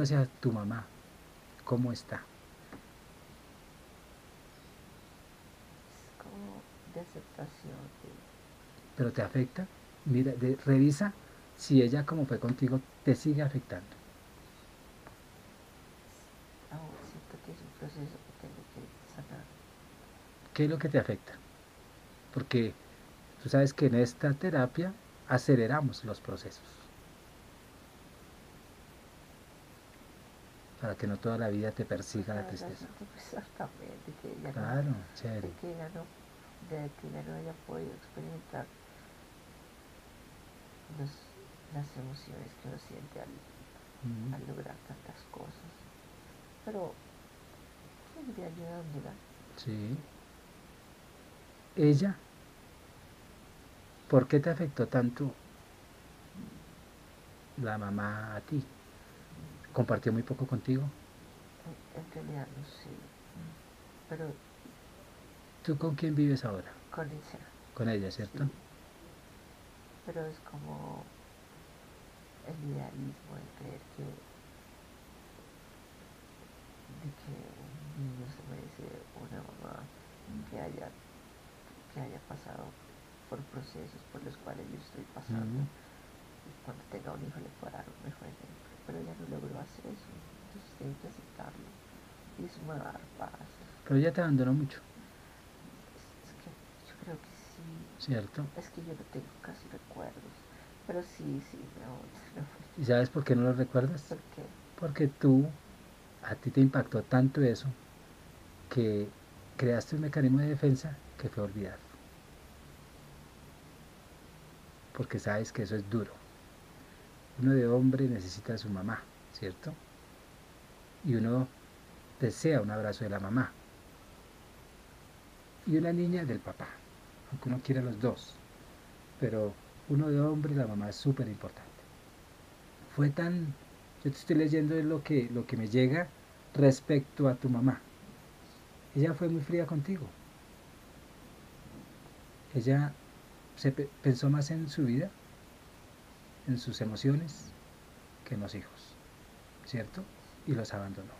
sentimiento hacia tu mamá, ¿cómo está? Es como de aceptación. ¿Pero te afecta? Mira, revisa si ella como fue contigo te sigue afectando. siento que es un proceso que tengo que sanar. ¿Qué es lo que te afecta? Porque tú sabes que en esta terapia aceleramos los procesos. Para que no toda la vida te persiga la tristeza. Exactamente, que ella claro, no, chévere. Que ella no, de que ella no haya podido experimentar los, las emociones que uno siente al, al lograr tantas cosas. Pero seguiré ayudándola. Sí. Ella ¿Por qué te afectó tanto la mamá a ti? ¿Compartió muy poco contigo? En realidad no sé. Pero. ¿Tú con quién vives ahora? Con ella. Con ella, ¿cierto? Pero es como el idealismo de creer que de que un niño se merece una mamá que haya que haya pasado por procesos por los cuales yo estoy pasando. Y cuando tenga un hijo le puedo dar un mejor ejemplo. Pero ella no logró hacer eso. Entonces tengo que aceptarlo. Y eso me va a dar paz. Pero ella te abandonó mucho. Es, que yo creo que sí. ¿Cierto? Es que yo no tengo casi recuerdos. Pero sí, sí, me abandonó. ¿Y sabes por qué no lo recuerdas? ¿Por qué? Porque tú, a ti te impactó tanto eso que creaste un mecanismo de defensa que fue olvidar. porque sabes que eso es duro. Uno de hombre necesita a su mamá, ¿cierto? Y uno desea un abrazo de la mamá. Y una niña del papá, aunque uno quiera los dos. Pero uno de hombre la mamá es súper importante. Fue tan... Yo te estoy leyendo lo que, lo que me llega respecto a tu mamá. Ella fue muy fría contigo. Ella se pensó más en su vida, en sus emociones, que en los hijos, ¿cierto? Y los abandonó.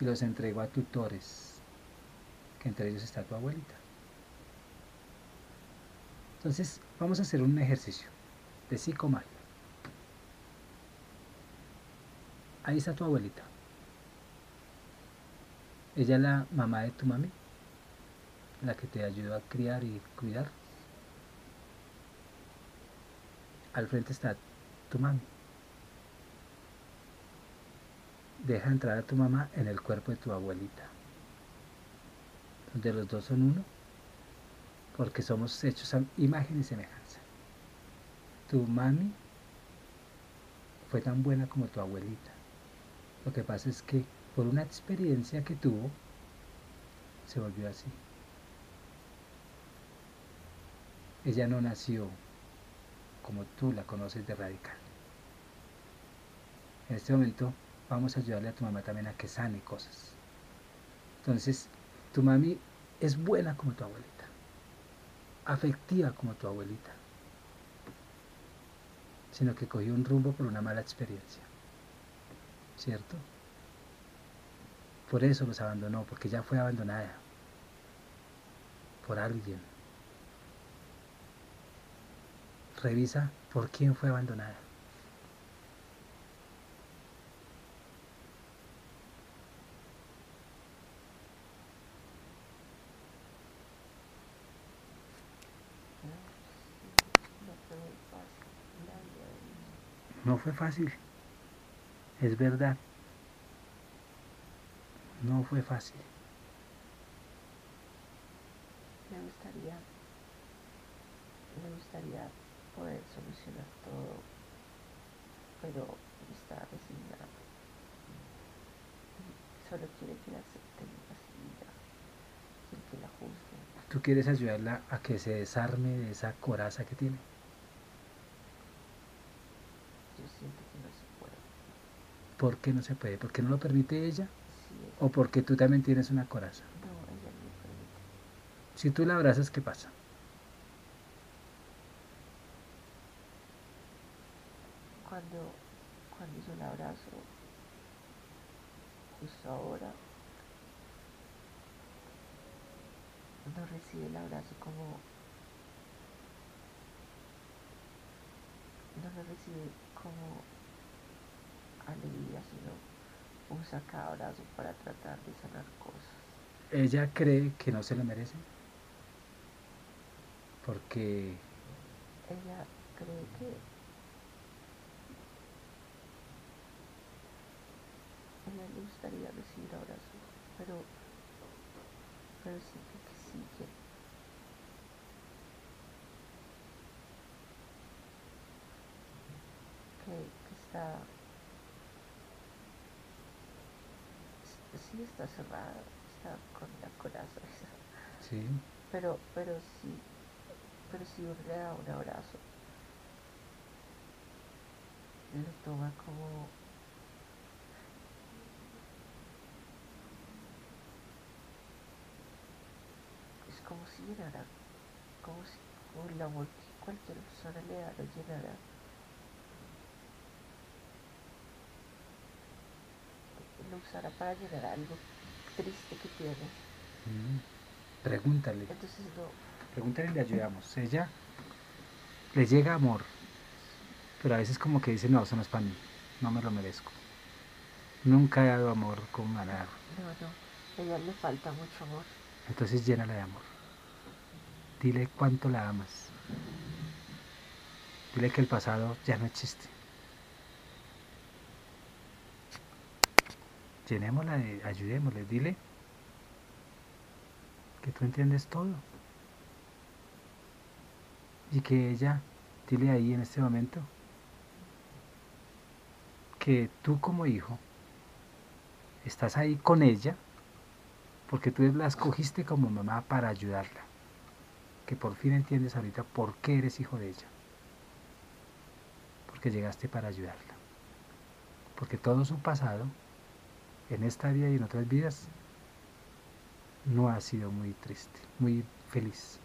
Y los entregó a tutores, que entre ellos está tu abuelita. Entonces, vamos a hacer un ejercicio de psicomagia. Ahí está tu abuelita. Ella es la mamá de tu mami, la que te ayudó a criar y cuidar. Al frente está tu mami. Deja entrar a tu mamá en el cuerpo de tu abuelita. Donde los dos son uno, porque somos hechos a imagen y semejanza. Tu mami fue tan buena como tu abuelita. Lo que pasa es que por una experiencia que tuvo, se volvió así. Ella no nació como tú la conoces de radical. En este momento vamos a ayudarle a tu mamá también a que sane cosas. Entonces, tu mami es buena como tu abuelita, afectiva como tu abuelita, sino que cogió un rumbo por una mala experiencia. ¿Cierto? Por eso los abandonó, porque ya fue abandonada por alguien Revisa por quién fue abandonada. No fue fácil. Es verdad. No fue fácil. Me gustaría, me gustaría poder solucionar todo, pero está resignada. Solo quiere que la acepten así sin que la juzguen. ¿Tú quieres ayudarla a que se desarme de esa coraza que tiene? Yo siento que no se puede. ¿Por qué no se puede? ¿Por qué no lo permite ella? Sí, ¿O porque tú también tienes una coraza? No, ella no lo permite. Si tú la abrazas, ¿qué pasa? Cuando hizo el abrazo, justo ahora, no recibe el abrazo como no lo recibe como alegría, sino usa cada abrazo para tratar de sanar cosas. ¿Ella cree que no se lo merece? Porque... Ella cree que... Le gustaría recibir abrazos, pero... Pero siente que sí, que... Que, que está... Sí está cerrada, está con la coraza esa. Sí. Pero, pero sí, pero si uno le da un abrazo, lo toma como es como si llenara, como si como el amor que cualquier persona le da lo llenara. Lo usara para llenar algo triste que tiene. Mm. Pregúntale. Entonces no, Pregúntale y le ayudamos. Ella le llega amor, pero a veces como que dice, no, eso no es para mí, no me lo merezco. Nunca he dado amor a dar. no, no, a ella le falta mucho amor. Entonces llénala de amor. Dile cuánto la amas. Dile que el pasado ya no existe. Llenémosla, de, ayudémosle, dile que tú entiendes todo. Y que ella, dile ahí en este momento, que tú como hijo estás ahí con ella porque tú la escogiste como mamá para ayudarla. Que por fin entiendes ahorita por qué eres hijo de ella. Porque llegaste para ayudarla. Porque todo su pasado, en esta vida y en otras vidas, no ha sido muy triste, muy feliz.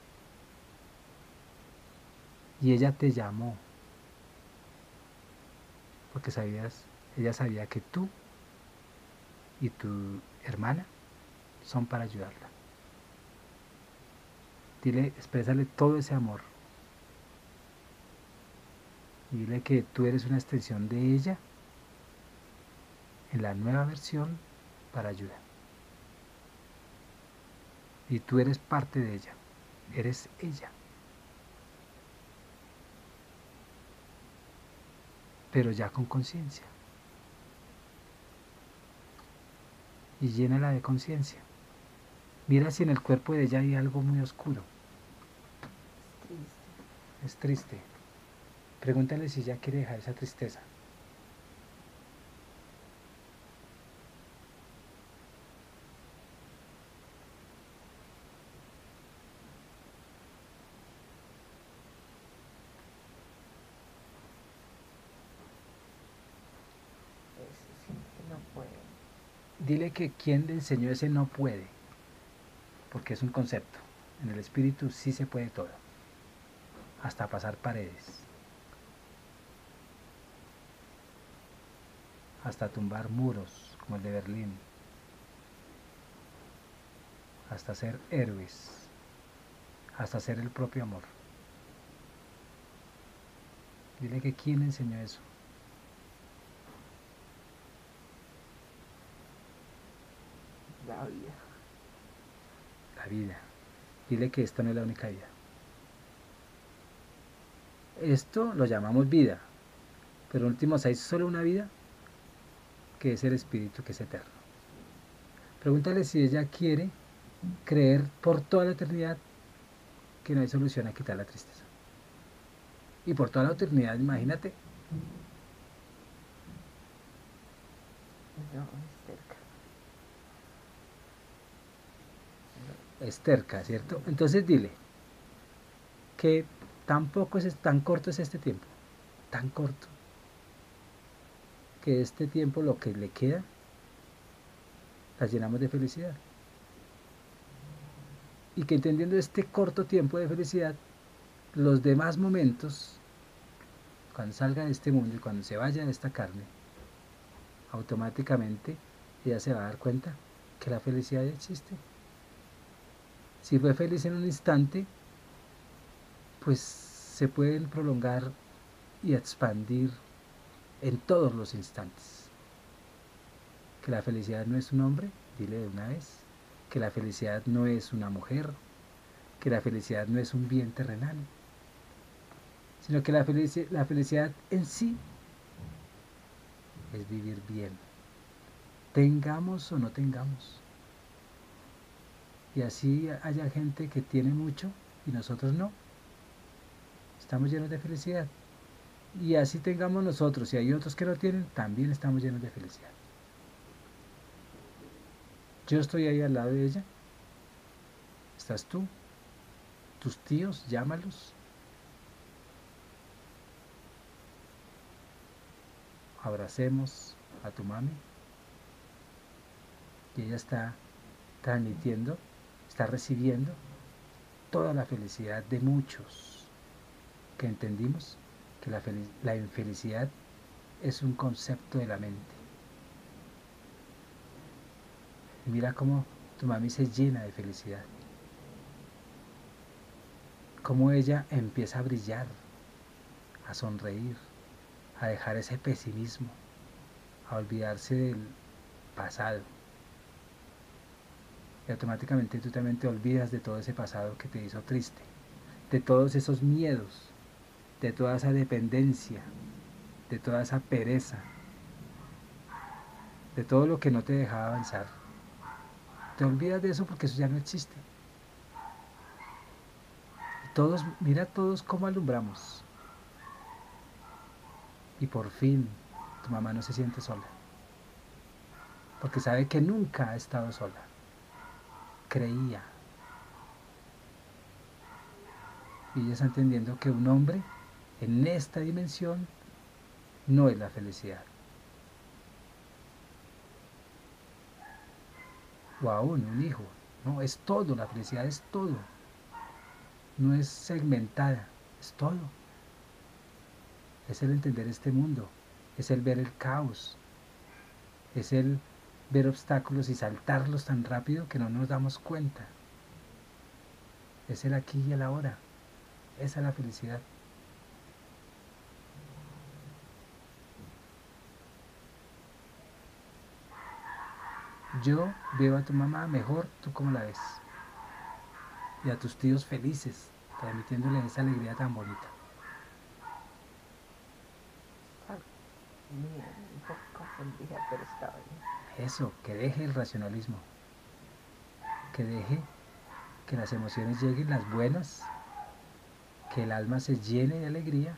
Y ella te llamó. Porque sabías, ella sabía que tú y tu hermana son para ayudarla. Dile, exprésale todo ese amor. Y dile que tú eres una extensión de ella en la nueva versión para ayuda. Y tú eres parte de ella. Eres ella. Pero ya con conciencia. Y llénala de conciencia. Mira si en el cuerpo de ella hay algo muy oscuro. Es triste. Es triste. Pregúntale si ella quiere dejar esa tristeza. Dile que quien le enseñó ese no puede. Porque es un concepto. En el espíritu sí se puede todo. Hasta pasar paredes. Hasta tumbar muros como el de Berlín. Hasta ser héroes. Hasta ser el propio amor. Dile que quién enseñó eso. La vida. Vida. Dile que esta no es la única vida. Esto lo llamamos vida, pero últimos hay solo una vida, que es el espíritu que es eterno. Pregúntale si ella quiere creer por toda la eternidad que no hay solución a quitar la tristeza. Y por toda la eternidad, imagínate. Es terca, ¿cierto? Entonces dile que tampoco es tan corto es este tiempo, tan corto, que este tiempo lo que le queda, la llenamos de felicidad. Y que entendiendo este corto tiempo de felicidad, los demás momentos, cuando salga de este mundo y cuando se vaya de esta carne, automáticamente ella se va a dar cuenta que la felicidad existe. Si fue feliz en un instante, pues se pueden prolongar y expandir en todos los instantes. Que la felicidad no es un hombre, dile de una vez. Que la felicidad no es una mujer. Que la felicidad no es un bien terrenal. Sino que la, felicidad, la felicidad en sí es vivir bien. Tengamos o no tengamos. Y así haya gente que tiene mucho y nosotros no. Estamos llenos de felicidad. Y así tengamos nosotros y hay otros que no tienen, también estamos llenos de felicidad. Yo estoy ahí al lado de ella. Estás tú. Tus tíos, llámalos. Abracemos a tu mami. Y ella está transmitiendo, está recibiendo toda la felicidad de muchos que entendimos que la, infelicidad es un concepto de la mente. mira cómo tu mami se llena de felicidad. Cómo ella empieza a brillar, a sonreír, a dejar ese pesimismo, a olvidarse del pasado. Y automáticamente tú también te olvidas de todo ese pasado que te hizo triste, de todos esos miedos, de toda esa dependencia, de toda esa pereza, de todo lo que no te dejaba avanzar. Te olvidas de eso porque eso ya no existe. todos, mira todos cómo alumbramos. Y por fin tu mamá no se siente sola. Porque sabe que nunca ha estado sola. Creía. Y ella está entendiendo que un hombre en esta dimensión no es la felicidad. O aún un hijo. No, es todo, la felicidad es todo. No es segmentada, es todo. Es el entender este mundo, es el ver el caos, es el ver obstáculos y saltarlos tan rápido que no nos damos cuenta. Es el aquí y el ahora. Esa es la felicidad. Yo veo a tu mamá mejor, tú como la ves. Y a tus tíos felices, transmitiéndoles esa alegría tan bonita. Eso, que deje el racionalismo. Que deje que las emociones lleguen, las buenas, que el alma se llene de alegría,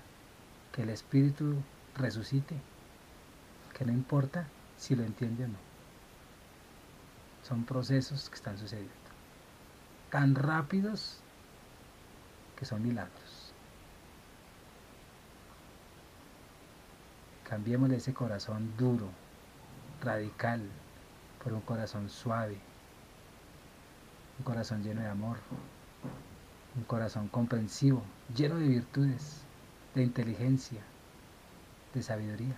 que el espíritu resucite, que no importa si lo entiende o no. Son procesos que están sucediendo. Tan rápidos que son milagros. Cambiémosle ese corazón duro, radical, por un corazón suave, un corazón lleno de amor, un corazón comprensivo, lleno de virtudes, de inteligencia, de sabiduría.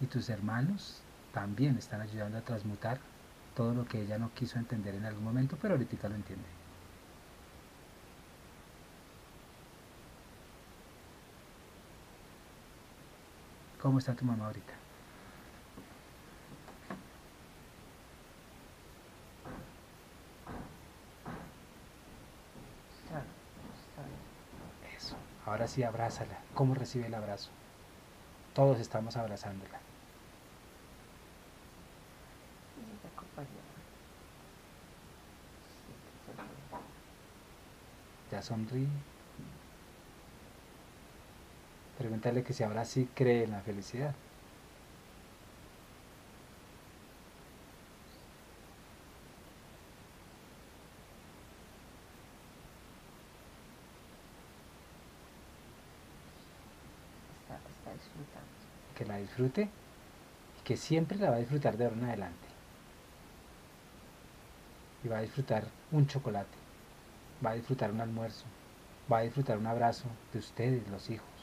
y tus hermanos también están ayudando a transmutar todo lo que ella no quiso entender en algún momento, pero ahorita lo entiende. ¿Cómo está tu mamá ahorita? Eso. Ahora sí, abrázala. ¿Cómo recibe el abrazo? Todos estamos abrazándola. Ya sonríe. Pregúntale que si ahora sí cree en la felicidad. Que la disfrute y que siempre la va a disfrutar de ahora en adelante. Y va a disfrutar un chocolate va a disfrutar un almuerzo, va a disfrutar un abrazo de ustedes, los hijos.